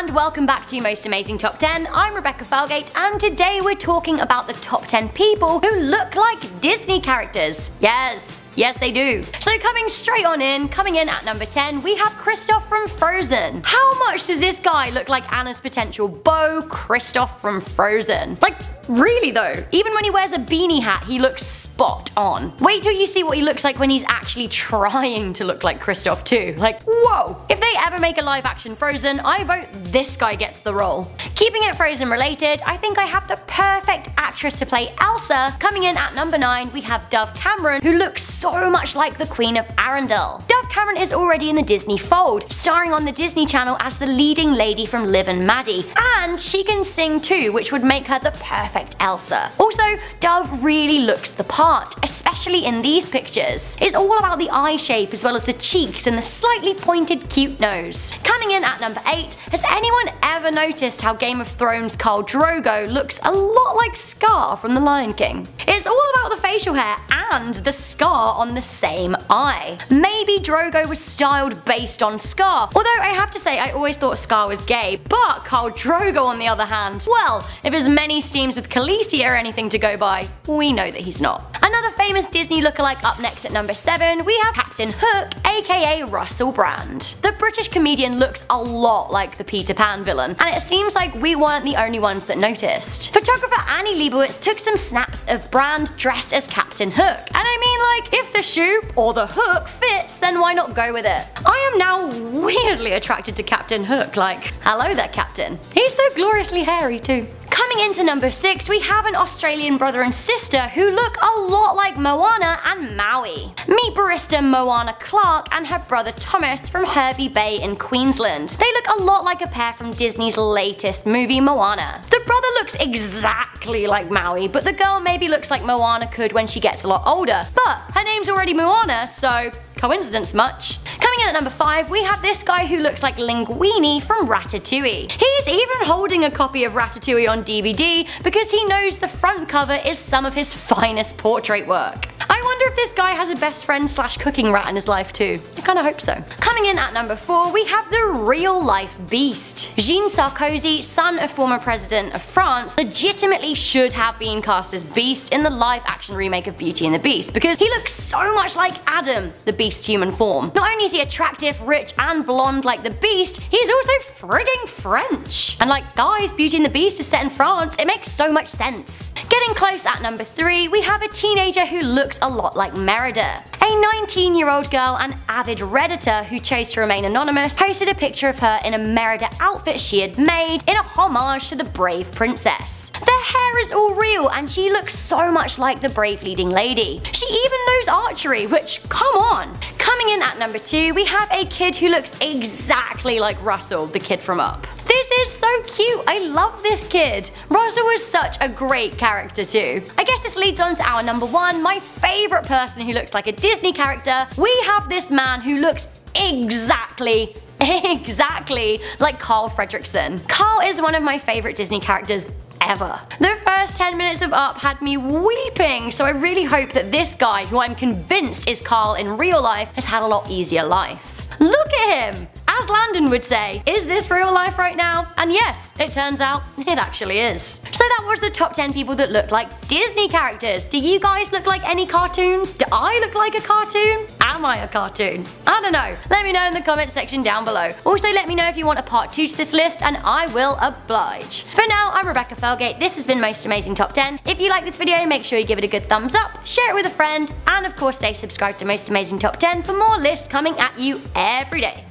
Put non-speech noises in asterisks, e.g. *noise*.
and welcome back to Most Amazing Top 10. I'm Rebecca Felgate and today we're talking about the top 10 people who look like Disney characters. Yes, Yes, they do. So coming straight on in, coming in at number 10, we have Kristoff from Frozen. How much does this guy look like Anna's potential beau, Kristoff from Frozen? Like, really though. Even when he wears a beanie hat, he looks spot on. Wait till you see what he looks like when he's actually trying to look like Kristoff too. Like, whoa. If they ever make a live action Frozen, I vote this guy gets the role. Keeping it Frozen related, I think I have the perfect actress to play Elsa. Coming in at number 9, we have Dove Cameron, who looks so much like the Queen of Arendelle. Dove Cameron is already in the Disney fold, starring on the Disney Channel as the leading lady from Liv and Maddie. And she can sing too, which would make her the perfect Elsa. Also, Dove really looks the part, especially in these pictures. It's all about the eye shape as well as the cheeks and the slightly pointed cute nose. Coming in at number 8, has anyone ever noticed how Game of Thrones Khal Drogo looks a lot like Scar from The Lion King? It's all about the facial hair and the scar on the same eye. Maybe Drogo was styled based on Scar, although I have to say I always thought Scar was gay, but Khal Drogo on the other hand, well, if his many steams with Khaleesi are anything to go by, we know that he's not. Another famous Disney lookalike up next at number 7, we have Captain Hook, aka Russell Brand. The British comedian looks a lot like the Peter Pan villain, and it seems like we weren't the only ones that noticed. Photographer Annie Leibovitz took some snaps of Brand dressed as Captain Hook, and I mean like, if the shoe or the hook fits, then why not go with it? I am now weirdly attracted to Captain Hook, like, hello there Captain. He's so gloriously hairy too. Coming into number 6, we have an Australian brother and sister who look a lot like Moana and Maui. Meet barista Moana Clark and her brother Thomas from Hervey Bay in Queensland. They look a lot like a pair from Disney's latest movie Moana. The brother looks exactly like Maui, but the girl maybe looks like Moana could when she gets a lot older. But her name's already Moana, so coincidence much. Coming in at number 5, we have this guy who looks like Linguini from Ratatouille. He's even holding a copy of Ratatouille on DVD because he knows the front cover is some of his finest portrait work. I wonder if this guy has a best friend slash cooking rat in his life too. I kinda hope so. Coming in at number 4, we have the real life beast. Jean Sarkozy, son of former president of France, legitimately should have been cast as Beast in the live action remake of Beauty and the Beast because he looks so much like Adam, the Beast's human form. Not only is he attractive, rich, and blonde like the Beast, he's also frigging French. And like guys, Beauty and the Beast is set in France, it makes so much sense. Getting close at number 3, we have a teenager who looks a lot like Merida. A 19 year old girl and avid redditor who chose to remain anonymous posted a picture of her in a Merida outfit she had made in a homage to the Brave Princess. The hair is all real and she looks so much like the brave leading lady. She even knows archery, which come on. Coming in at number 2 we have a kid who looks exactly like Russell, the kid from Up. Is so cute, I love this kid. Rosa was such a great character too. I guess this leads on to our number 1, my favourite person who looks like a Disney character. We have this man who looks exactly *laughs* exactly like Carl Fredricksen. Carl is one of my favourite Disney characters ever. The first 10 minutes of Up had me weeping, so I really hope that this guy, who I'm convinced is Carl in real life, has had a lot easier life. Look at him! As Landon would say, is this real life right now? And yes, it turns out it actually is. So that was the top 10 people that looked like Disney characters. Do you guys look like any cartoons? Do I look like a cartoon? Am I a cartoon? I don't know. Let me know in the comment section down below. Also let me know if you want a part 2 to this list and I will oblige. For now, I'm Rebecca Felgate. This has been Most Amazing Top 10. If you like this video, make sure you give it a good thumbs up, share it with a friend, and of course stay subscribed to Most Amazing Top 10 for more lists coming at you every day.